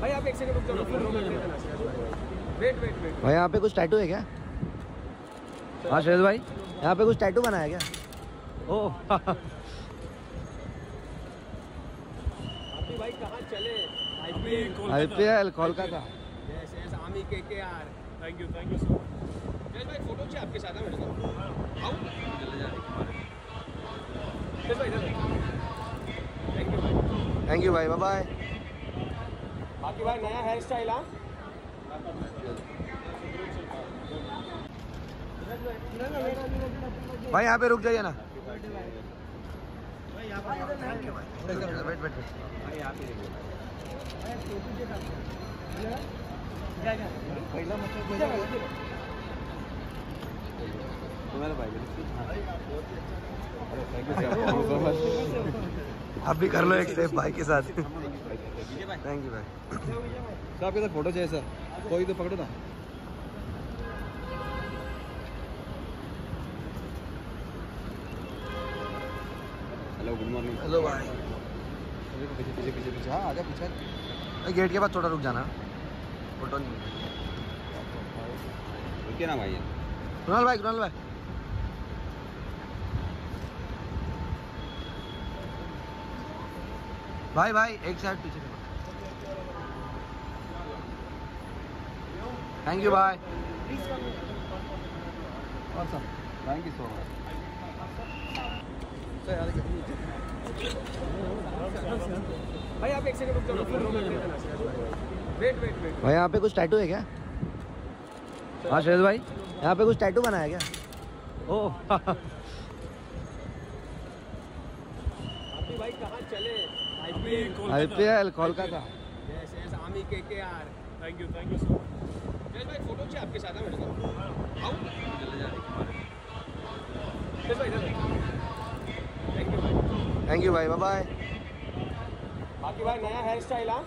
भाई आप एक सेकंड रुक जाओ वेट वेट वेट भाई। यहाँ पे कुछ टैटू है क्या? हाँ श्रेष भाई यहाँ पे कुछ टैटू बनाया क्या? ओ। भाई कहाँ चले? आईपीएल कोलकाता। यस यस आमी thank you thank you so much भाई फ़ोटो चाहिए आपके साथ है मेरे साथ थैंक यू भाई बाय बाय बाकी भाई नया हेयर स्टाइल हाँ? भाई यहाँ पे रुक जाइए ना। वेट वेट वेट आप भी कर लो एक सेफ़ भाई के साथ। थैंक यू भाई सर आपके साथ फ़ोटो चाहिए सर। कोई तो पकड़ो ना। हेलो गुड मॉर्निंग हेलो भाई पीछे पीछे पीछे पीछे। हाँ आजा पीछे। गेट के बाद थोड़ा रुक जाना। फ़ोटो नहीं रुकिए ना भाई। कुणाल भाई कुणाल भाई। भाई भाई एक साइड पीछे थैंक यू भाई और sir thank you so much भाई आप एक सेकंड रुक जाओ। वेट वेट वेट भाई यहाँ पे कुछ टैटू है क्या? हाँ श्रेष भाई यहाँ पे कुछ टैटू बनाया क्या? ओ। भाई कहाँ चले? आईपीएल कोलकाता। यस यस आमी के के thank you thank you so much Jai भाई फ़ोटो चाहिए आपके साथ है मेरे साथ आओ जय भाई थैंक यू भाई थैंक यू भाई बाय बाय बाकी भाई नया हेयर स्टाइल हाँ